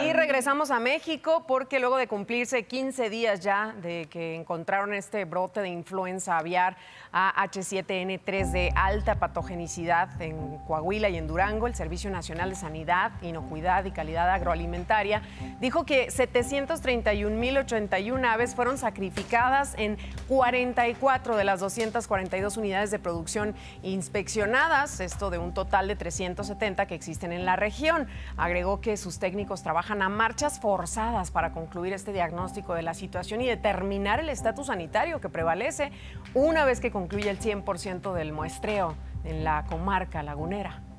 Y regresamos a México porque luego de cumplirse 15 días ya de que encontraron este brote de influenza aviar AH7N3 de alta patogenicidad en Coahuila y en Durango, el Servicio Nacional de Sanidad, Inocuidad y Calidad Agroalimentaria dijo que 731.081 aves fueron sacrificadas en 44 de las 242 unidades de producción inspeccionadas, esto de un total de 370 que existen en la región. Agregó que sus técnicos trabajan a marchas forzadas para concluir este diagnóstico de la situación y determinar el estatus sanitario que prevalece una vez que concluya el 100% del muestreo en la comarca lagunera.